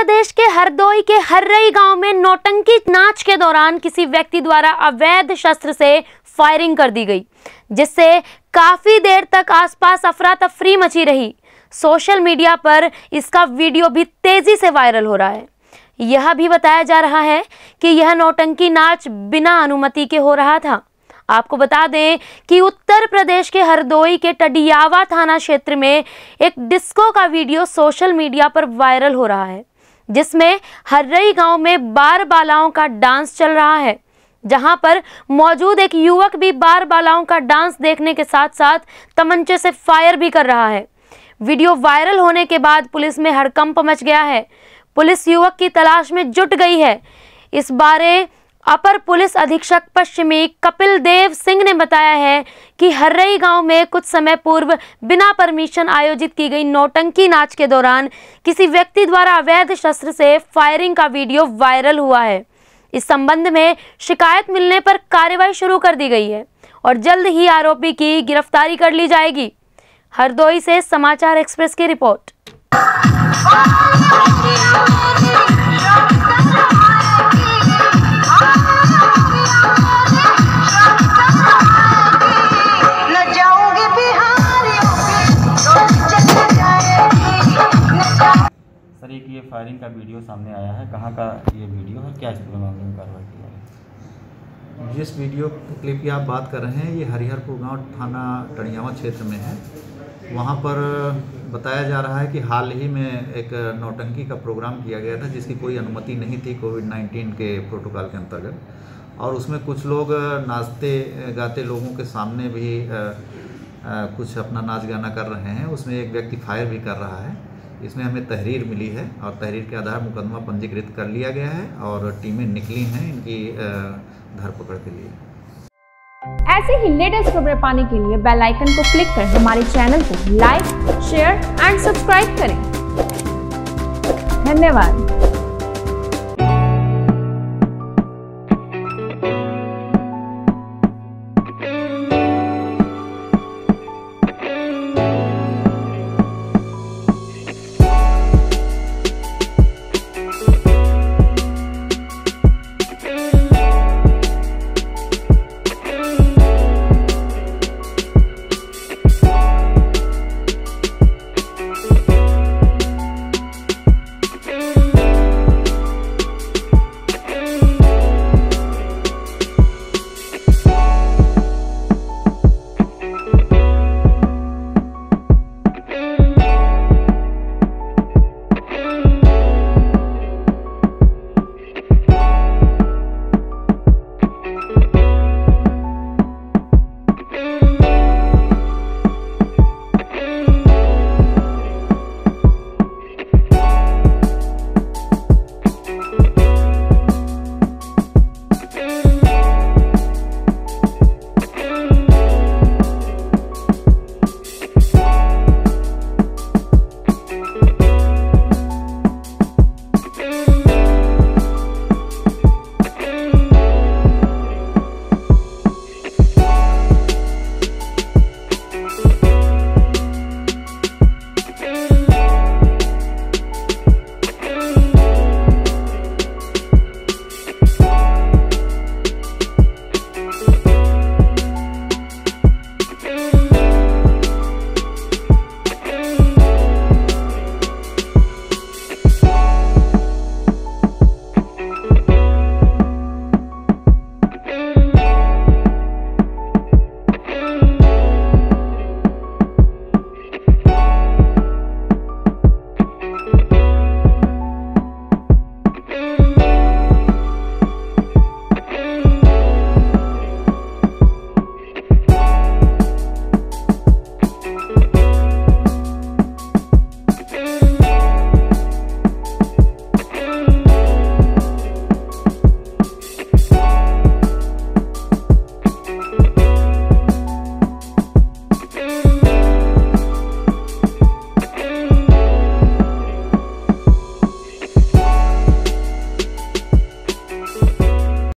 प्रदेश के हरदोई के हर्रई गाँव में नौटंकी नाच के दौरान किसी व्यक्ति द्वारा अवैध शस्त्र से फायरिंग कर दी गई, जिससे काफ़ी देर तक आसपास अफरा तफरी मची रही। सोशल मीडिया पर इसका वीडियो भी तेज़ी से वायरल हो रहा है। यह भी बताया जा रहा है कि यह नौटंकी नाच बिना अनुमति के हो रहा था। आपको बता दें कि उत्तर प्रदेश के हरदोई के टडियावा थाना क्षेत्र में एक डिस्को का वीडियो सोशल मीडिया पर वायरल हो रहा है। जिसमें हर्रई गाँव में बार बालाओं का डांस चल रहा है, जहाँ पर मौजूद एक युवक भी बार बालाओं का डांस देखने के साथ साथ तमंचे से फायर भी कर रहा है। वीडियो वायरल होने के बाद पुलिस में हड़कंप मच गया है। पुलिस युवक की तलाश में जुट गई है। इस बारे अपर पुलिस अधीक्षक पश्चिमी कपिल देव सिंह ने बताया है कि हर्रई गाँव में कुछ समय पूर्व बिना परमिशन आयोजित की गई नौटंकी नाच के दौरान किसी व्यक्ति द्वारा अवैध शस्त्र से फायरिंग का वीडियो वायरल हुआ है। इस संबंध में शिकायत मिलने पर कार्रवाई शुरू कर दी गई है और जल्द ही आरोपी की गिरफ्तारी कर ली जाएगी। हरदोई से समाचार एक्सप्रेस की रिपोर्ट। सर एक ये फायरिंग का वीडियो सामने आया है। कहाँ का ये वीडियो है? क्या इस मामले में कार्रवाई की है? जिस वीडियो क्लिप की आप बात कर रहे हैं, ये हरिहरपुर गाँव थाना टणियावा क्षेत्र में है। वहाँ पर बताया जा रहा है कि हाल ही में एक नौटंकी का प्रोग्राम किया गया था, जिसकी कोई अनुमति नहीं थी कोविड 19 के प्रोटोकॉल के अंतर्गत। और उसमें कुछ लोग नाचते, गाते लोगों के सामने भी कुछ अपना नाच गाना कर रहे हैं। उसमें एक व्यक्ति फायर भी कर रहा है। इसमें हमें तहरीर मिली है और तहरीर के आधार मुकदमा पंजीकृत कर लिया गया है और टीमें निकली हैं इनकी धरपकड़ के लिए। ऐसे ही लेटेस्ट खबरें पाने के लिए बेल आइकन को क्लिक कर हमारे चैनल को लाइक, शेयर एंड सब्सक्राइब करें। धन्यवाद।